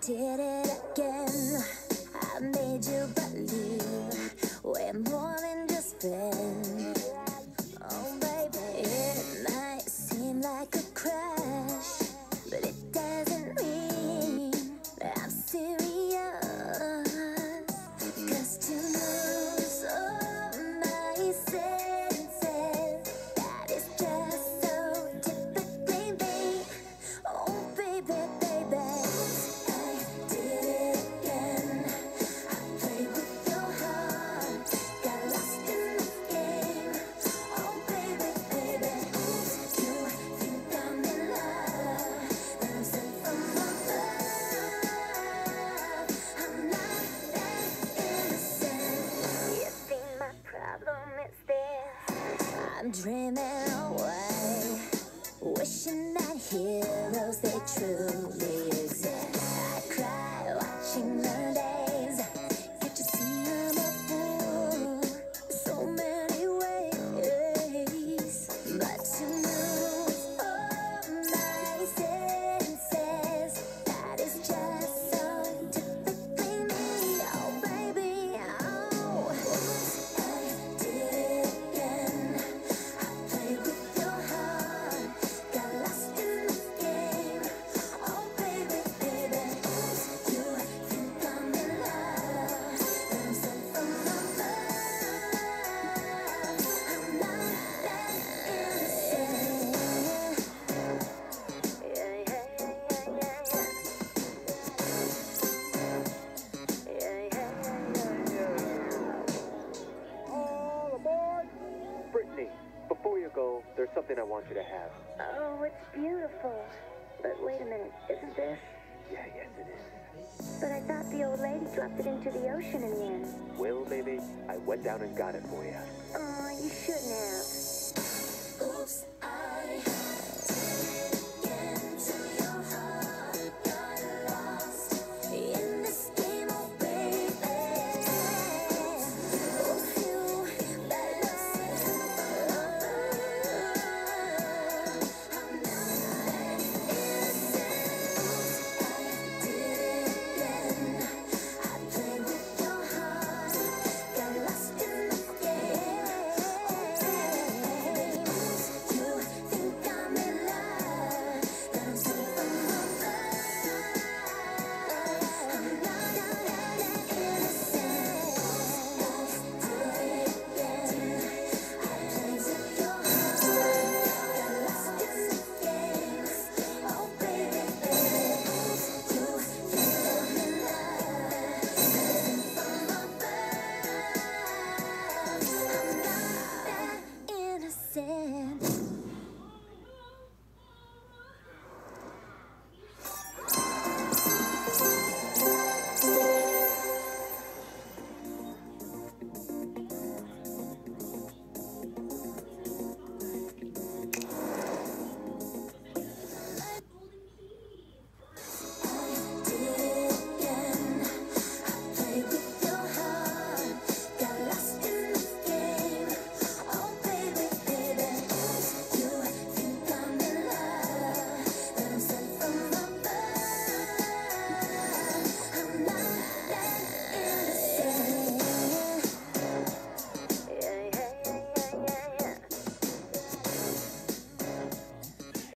did it again. I made you believe we're more than just friends. Oh, baby, it might seem like a crime. dreaming. I want you to have. Oh, it's beautiful. But wait a minute, isn't this? Yeah, yes it is. But I thought the old lady dropped it into the ocean in the end. Well, baby, I went down and got it for you. Oh, you shouldn't have. Oops.